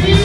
street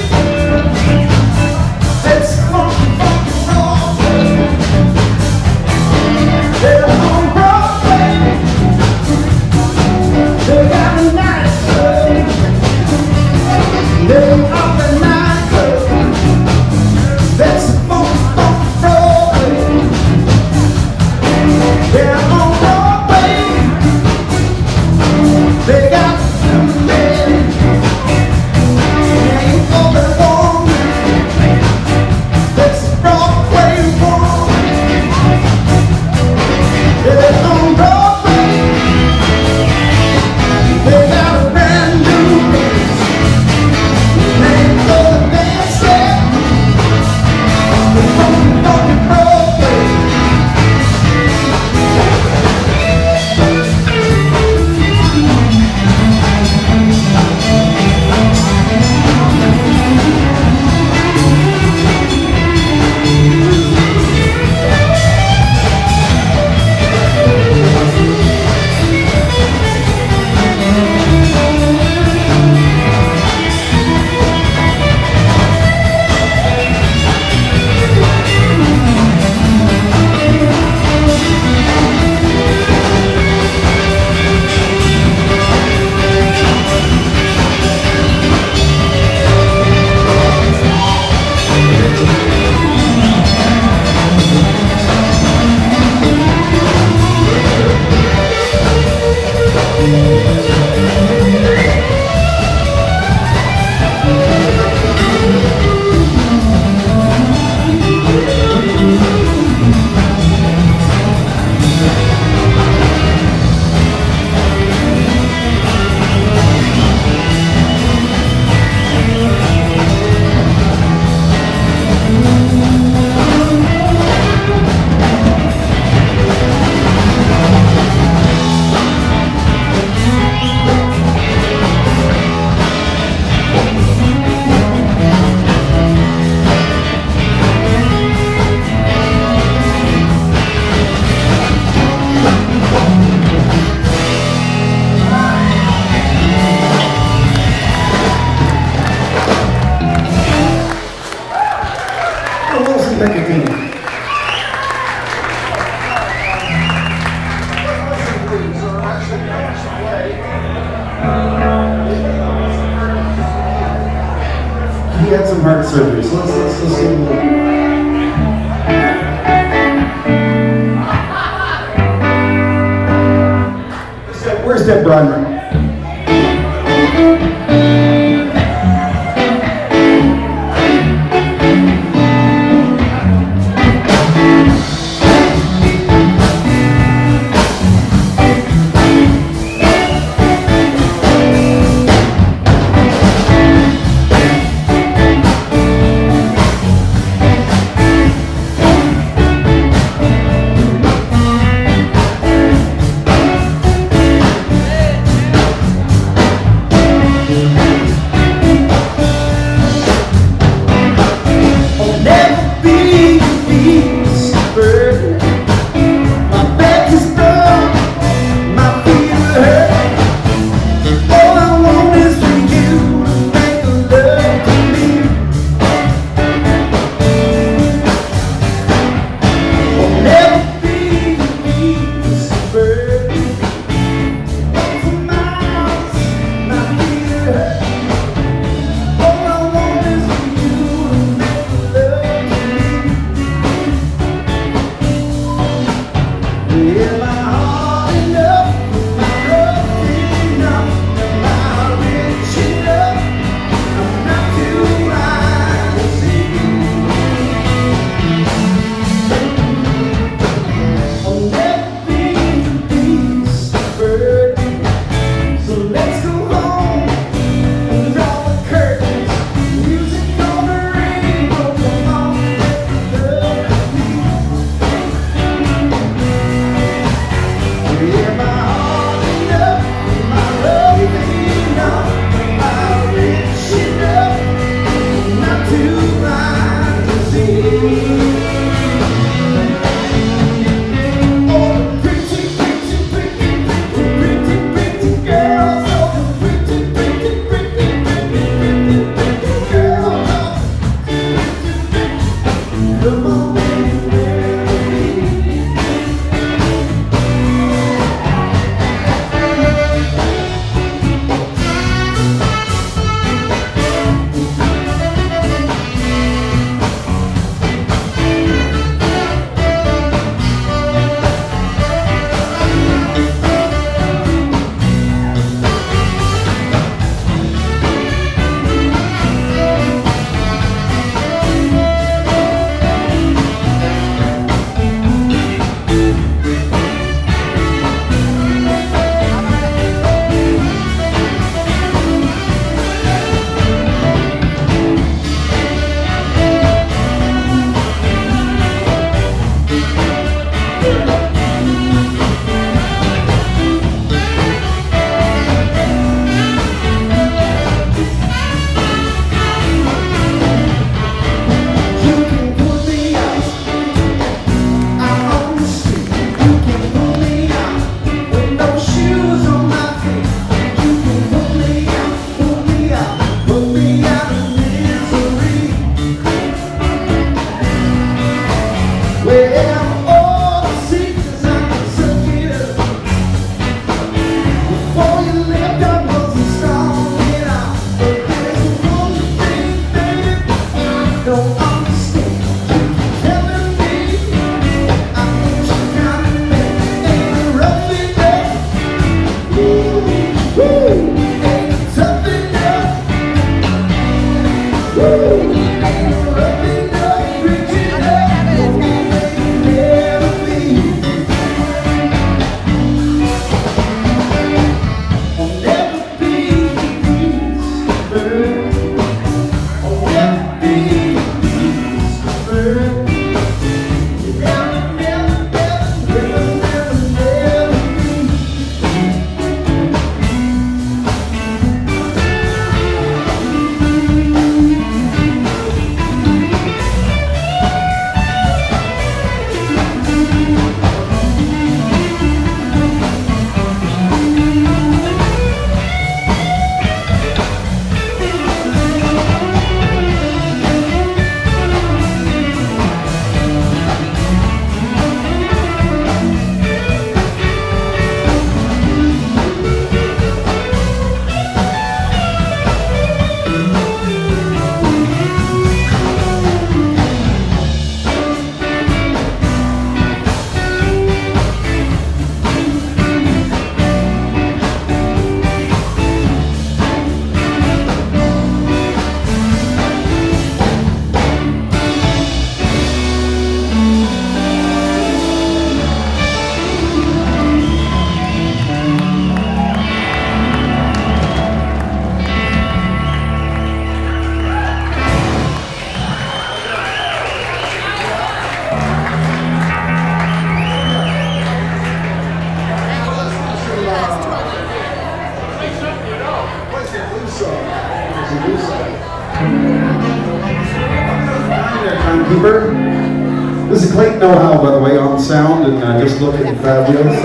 how by the way, on sound and uh, just looking fabulous.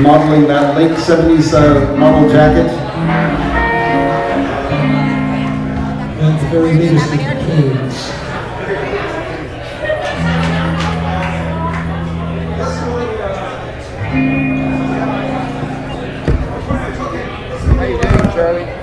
Modeling that late 70s uh, model jacket. That's very interesting. Charlie.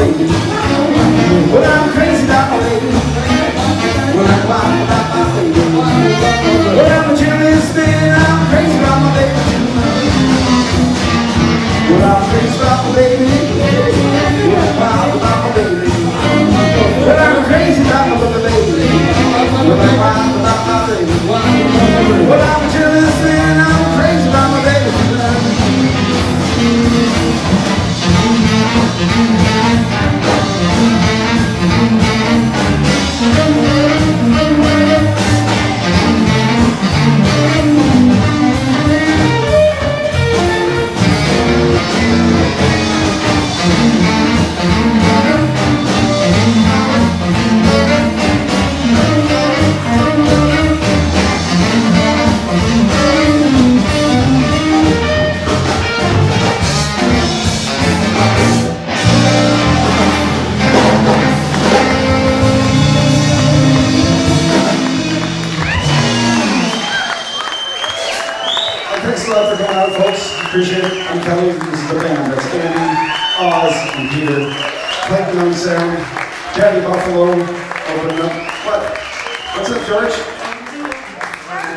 Well, I'm crazy about my baby. Well, I'm my. Well, I'm jealous and I'm my. Well, I'm my my. Well, I'm my my. Well, I'm jealous and I'm crazy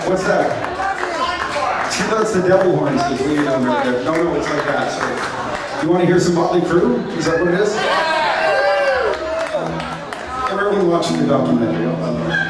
What's that? See, that's the devil horns that's leading on right there. No, no, it's like that. So, you want to hear some Motley Crue? Is that what it is? Everyone watching the documentary. I'll